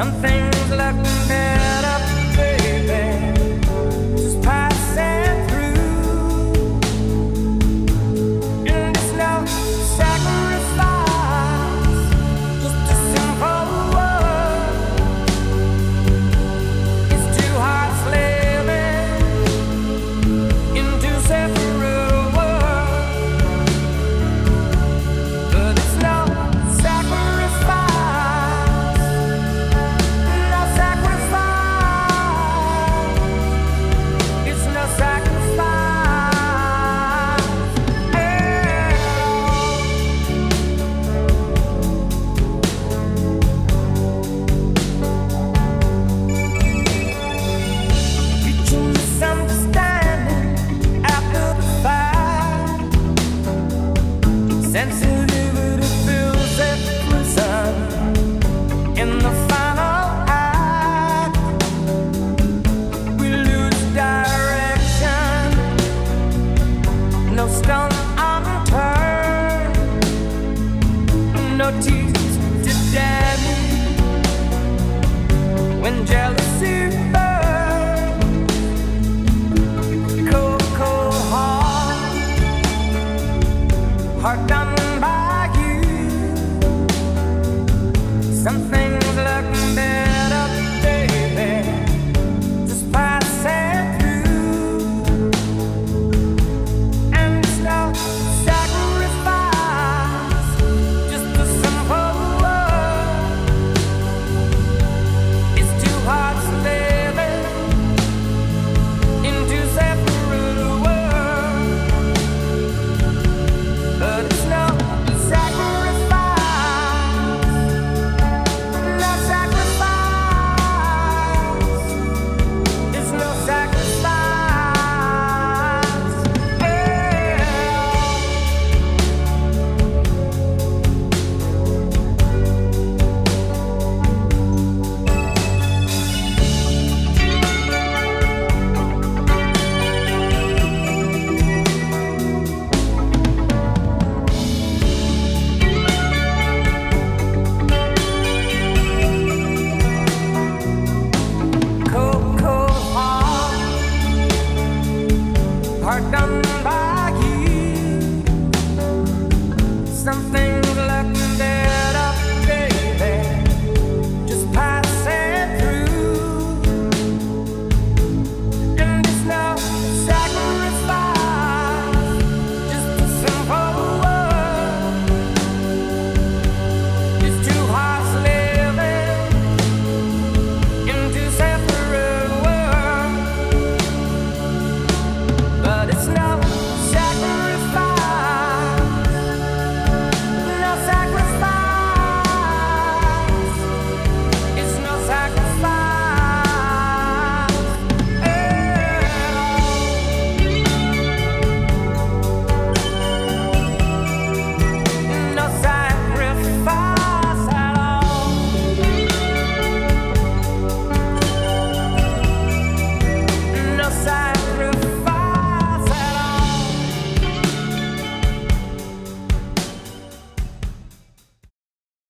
Some Some Something